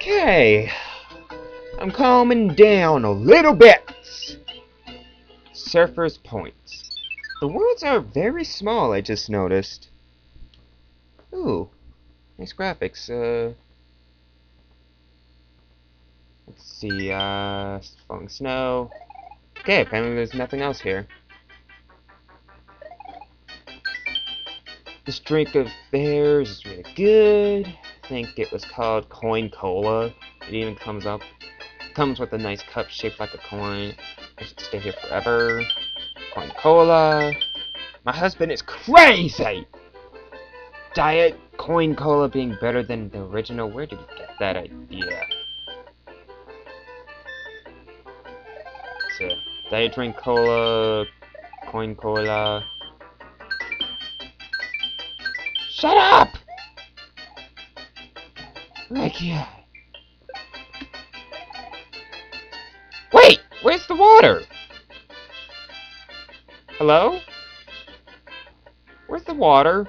Okay. I'm calming down a little bit. Surfer's Point. The worlds are very small, I just noticed. Ooh. Nice graphics. Uh, let's see. Uh, falling snow. Okay, apparently there's nothing else here. This drink of theirs is really good. Think it was called Coin Cola. It even comes up comes with a nice cup shaped like a coin. I should stay here forever. Coin Cola. My husband is crazy! Diet Coin Cola being better than the original. Where did he get that idea? So, Diet Drink Cola, Coin Cola. Shut up! Like, yeah. Wait! Where's the water? Hello? Where's the water?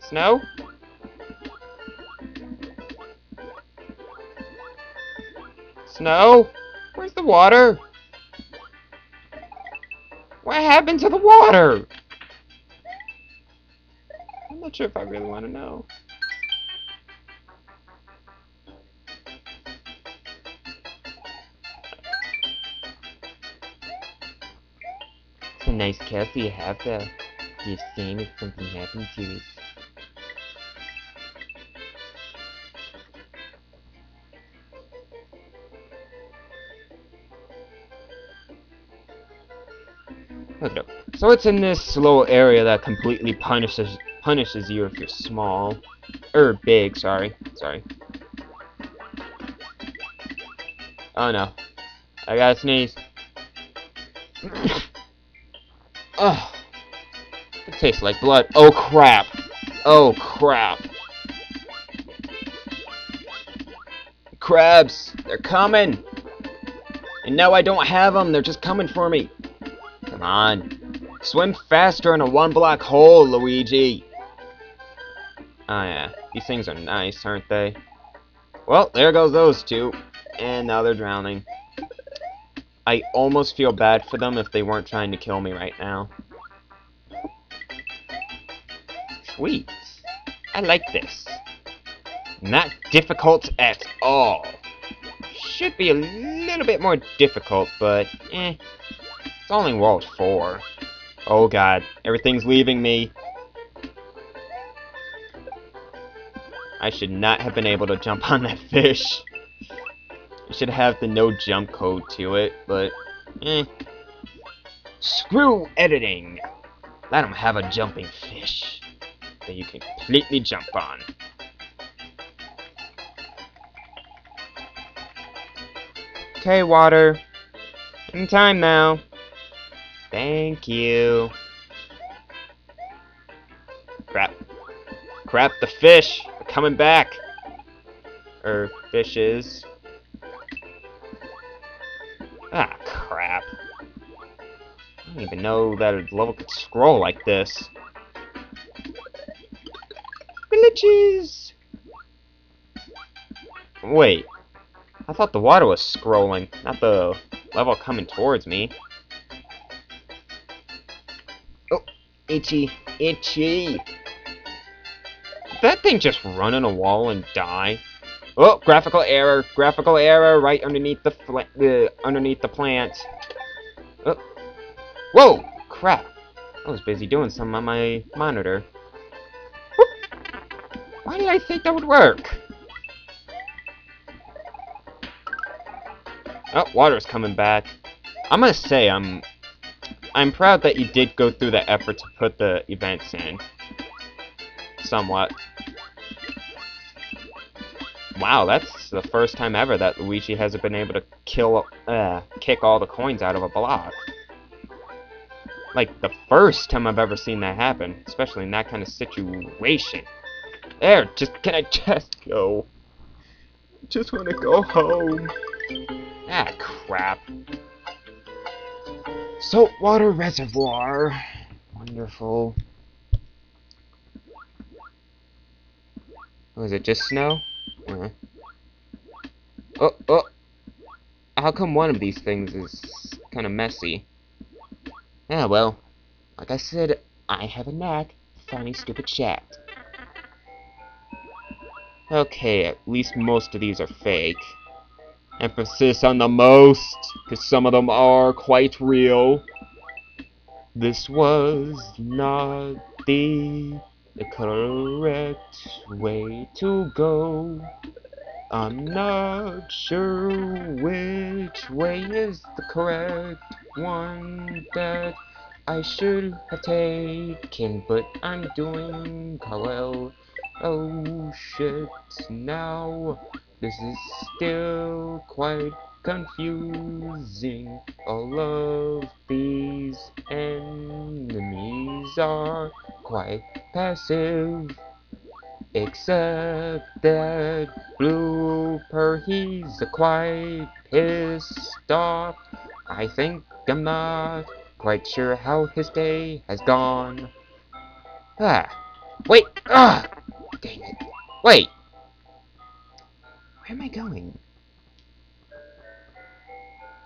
Snow? Snow? Where's the water? What happened to the water? Sure if I really want to know. It's a nice castle you have there. Be same if something happened to it. So it's in this little area that completely punishes punishes you if you're small. Or big, sorry. Sorry. Oh no. I gotta sneeze. Ugh. It tastes like blood. Oh crap. Oh crap. Crabs! They're coming! And now I don't have them, they're just coming for me. Come on. Swim faster in a one block hole, Luigi. Oh yeah, these things are nice, aren't they? Well, there goes those two. And now they're drowning. I almost feel bad for them if they weren't trying to kill me right now. Sweet. I like this. Not difficult at all. Should be a little bit more difficult, but eh. It's only World 4. Oh god, everything's leaving me. I should not have been able to jump on that fish. I should have the no jump code to it, but eh. Screw editing! Let them have a jumping fish that you can completely jump on. Okay, water. In time now. Thank you. Crap. Crap, the fish! Coming back! Er, fishes. Ah, crap. I didn't even know that a level could scroll like this. Glitches! Wait. I thought the water was scrolling, not the level coming towards me. Oh, itchy, itchy. That thing just run in a wall and die? Oh, graphical error, graphical error right underneath the the underneath the plant. Oh. Whoa, crap. I was busy doing something on my monitor. Whoop. Why did I think that would work? Oh, water's coming back. I'm gonna say I'm I'm proud that you did go through the effort to put the events in. Somewhat. Wow, that's the first time ever that Luigi hasn't been able to kill, uh, kick all the coins out of a block. Like, the first time I've ever seen that happen, especially in that kind of situation. There, just, can I just go? Just want to go home. Ah, crap. Saltwater reservoir. Wonderful. Was it just snow? Uh. Oh, oh! How come one of these things is kind of messy? Yeah, well, like I said, I have a knack for finding stupid chat. Okay, at least most of these are fake. Emphasis on the most, because some of them are quite real. This was not the, the correct way to go. I'm not sure which way is the correct one that I should have taken, but I'm doing well. Oh shit, now this is still quite confusing. All of these enemies are quite passive. Except that Blooper, he's quite pissed off. I think I'm not quite sure how his day has gone. Ah, wait, ah, dang it, wait. Where am I going?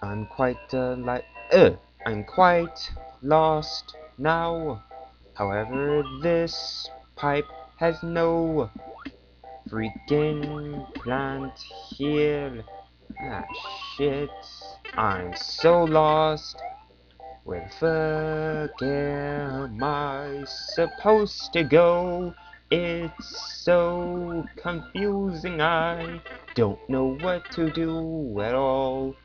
I'm quite, uh, like, uh, I'm quite lost now. However, this pipe has no freaking plant here. Ah, shit. I'm so lost. Where the fuck am I supposed to go? It's so confusing, I don't know what to do at all.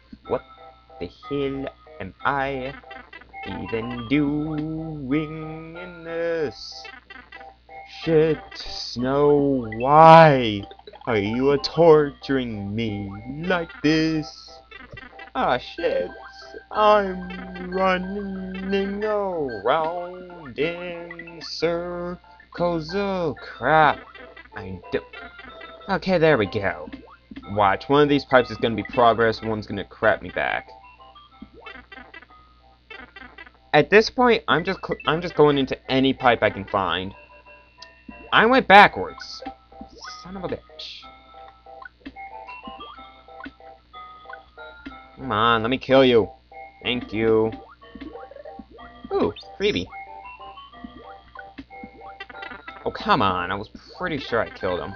The hell am I even doing in this? Shit, Snow, why are you torturing me like this? Ah, shit, I'm running around in circles. Oh, crap. I do. Okay, there we go. Watch, one of these pipes is gonna be progress, one's gonna crap me back. At this point, I'm just I'm just going into any pipe I can find. I went backwards. Son of a bitch. Come on, let me kill you. Thank you. Ooh, freebie. Oh, come on. I was pretty sure I killed him.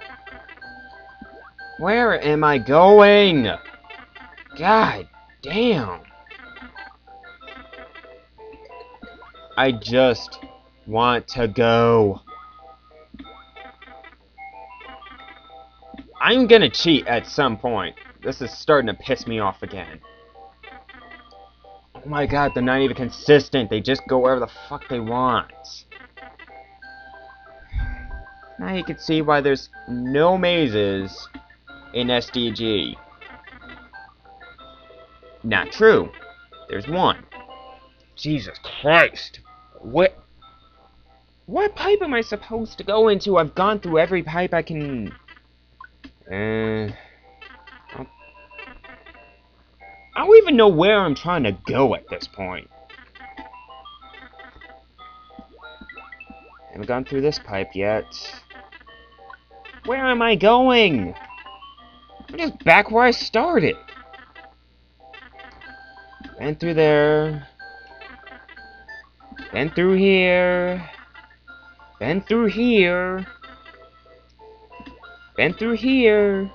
Where am I going? God damn. I just want to go. I'm gonna cheat at some point. This is starting to piss me off again. Oh my god, they're not even consistent. They just go wherever the fuck they want. Now you can see why there's no mazes in SDG. Not true. There's one. Jesus Christ. What? What pipe am I supposed to go into? I've gone through every pipe I can uh, I don't even know where I'm trying to go at this point. Haven't gone through this pipe yet. Where am I going? I'm just back where I started. Been through there. Been through here. Been through here. Been through here.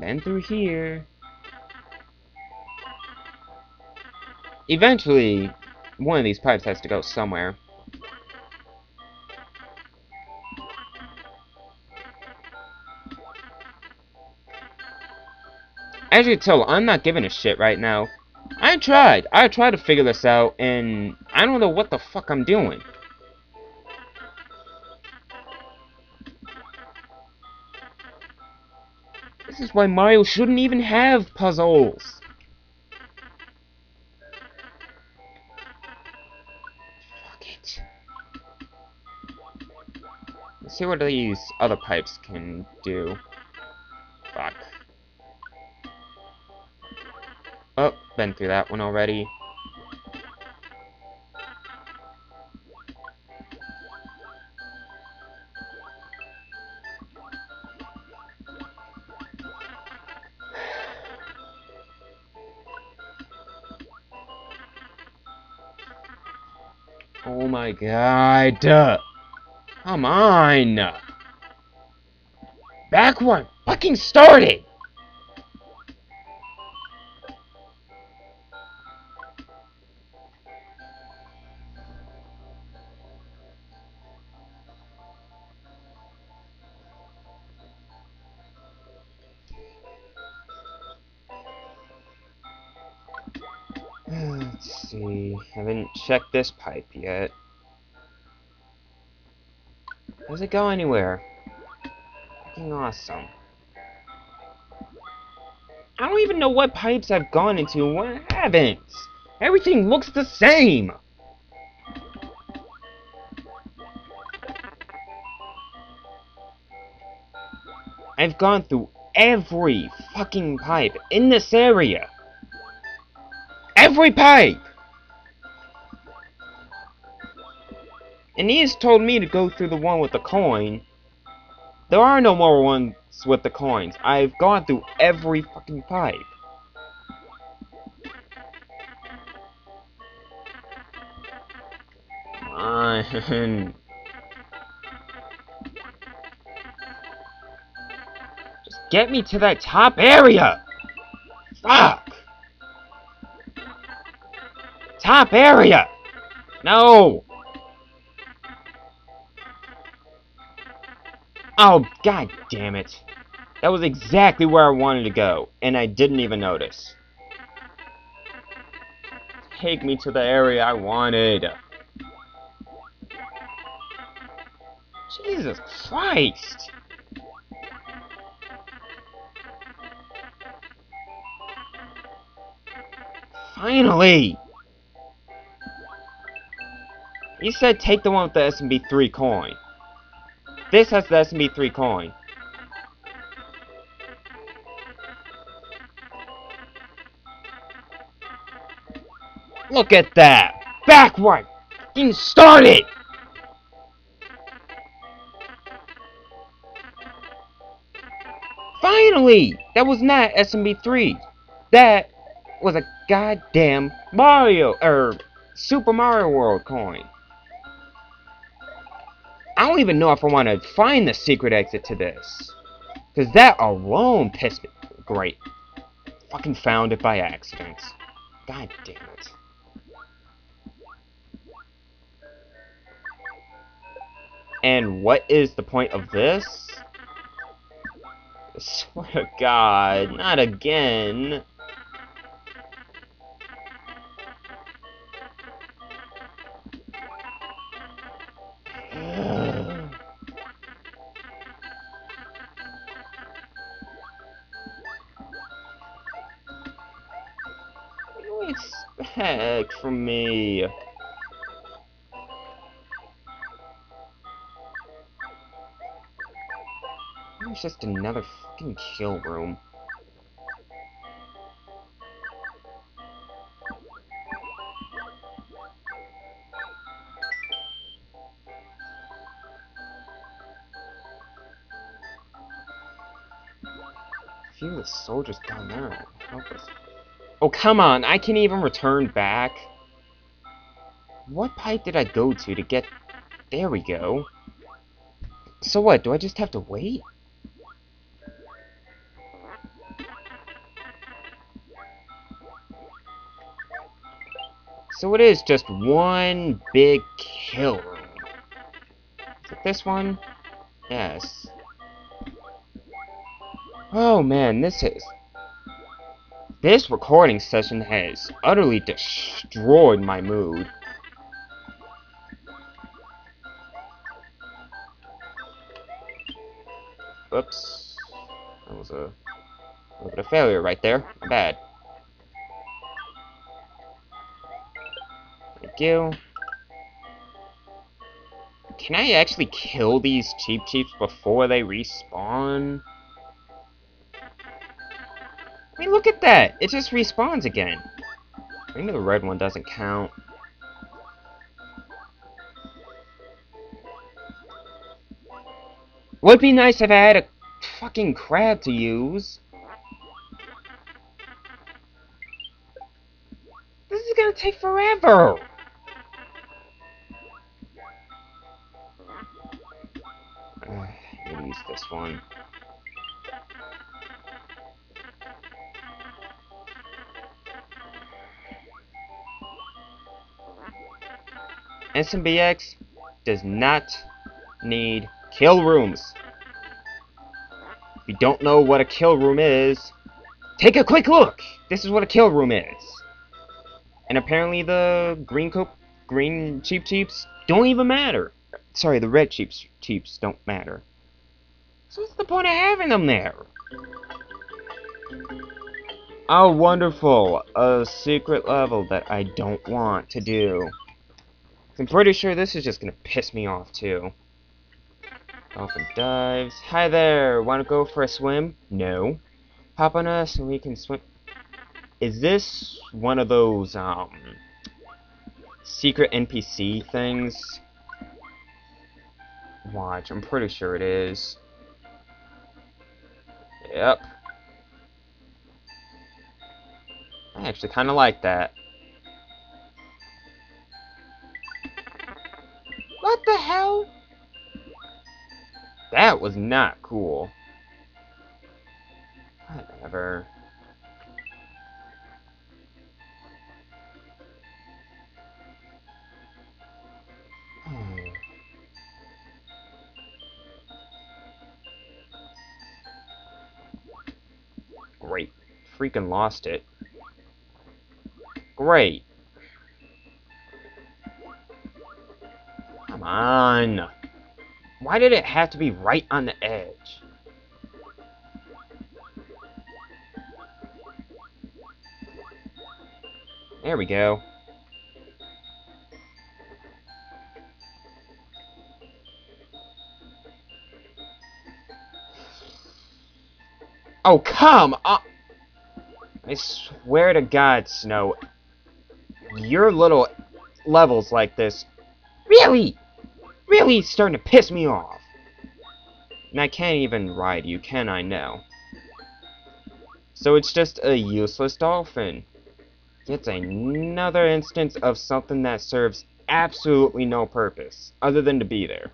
Been through here. Eventually, one of these pipes has to go somewhere. As you can tell, I'm not giving a shit right now. I tried. I tried to figure this out, and I don't know what the fuck I'm doing. This is why Mario shouldn't even have puzzles. Fuck it. Let's see what these other pipes can do. Fuck. Oh, been through that one already. Oh my god. Come on. Back one. Fucking started. See. Haven't checked this pipe yet. Does it go anywhere? Fucking awesome. I don't even know what pipes I've gone into and what haven't. Everything looks the same. I've gone through every fucking pipe in this area. Every pipe! And he has told me to go through the one with the coin. There are no more ones with the coins. I've gone through every fucking pipe. Fine. Just get me to that top area! Fuck! Top area! No! Oh, god damn it. That was exactly where I wanted to go, and I didn't even notice. Take me to the area I wanted. Jesus Christ! Finally! He said take the one with the SMB3 coin. This has the SMB3 coin. Look at that! Backward! Getting started! Finally! That was not SMB3. That was a goddamn Mario, er, Super Mario World coin. I don't even know if I want to find the secret exit to this. Because that alone pissed me. Great. Fucking found it by accident. God damn it. And what is the point of this? I swear to God, not again. Expect from me. It's just another fucking kill room. Few of the soldiers down there help us. Oh, come on, I can even return back. What pipe did I go to to get... There we go. So what, do I just have to wait? So it is just one big kill. Is it this one? Yes. Oh man, this is... This recording session has utterly destroyed my mood. Oops. That was a little bit of failure right there. Bad. Thank you. Can I actually kill these Cheep Cheeps before they respawn? I mean, look at that. It just respawns again. I know the red one doesn't count. Would be nice if I had a fucking crab to use. This is gonna take forever! Use this one. SMBX does not need kill rooms. If you don't know what a kill room is, take a quick look! This is what a kill room is. And apparently the green green Cheep Cheeps don't even matter. Sorry, the red Cheep Cheeps don't matter. So what's the point of having them there? Oh, wonderful. A secret level that I don't want to do. I'm pretty sure this is just gonna piss me off, too. Dolphin dives. Hi there, wanna go for a swim? No. Hop on us and we can swim. Is this one of those, um, secret NPC things? Watch, I'm pretty sure it is. Yep. I actually kind of like that. That was not cool. Whatever. Great. Freaking lost it. Great. Come on. Why did it have to be right on the edge? There we go. Oh, come on! I swear to God, Snow, your little levels like this really, really starting to piss me off. And I can't even ride you, can I now? So it's just a useless dolphin. It's another instance of something that serves absolutely no purpose, other than to be there.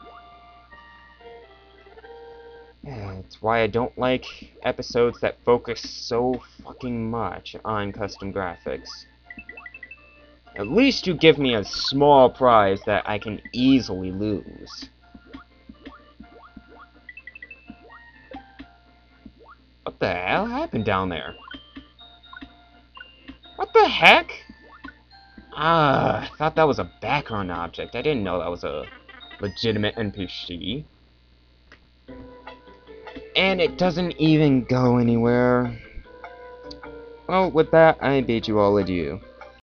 That's why I don't like episodes that focus so fucking much on custom graphics. At least you give me a small prize that I can easily lose. What the hell happened down there? What the heck? Ah, I thought that was a background object. I didn't know that was a legitimate NPC. And it doesn't even go anywhere. Well, with that, I bid you all adieu.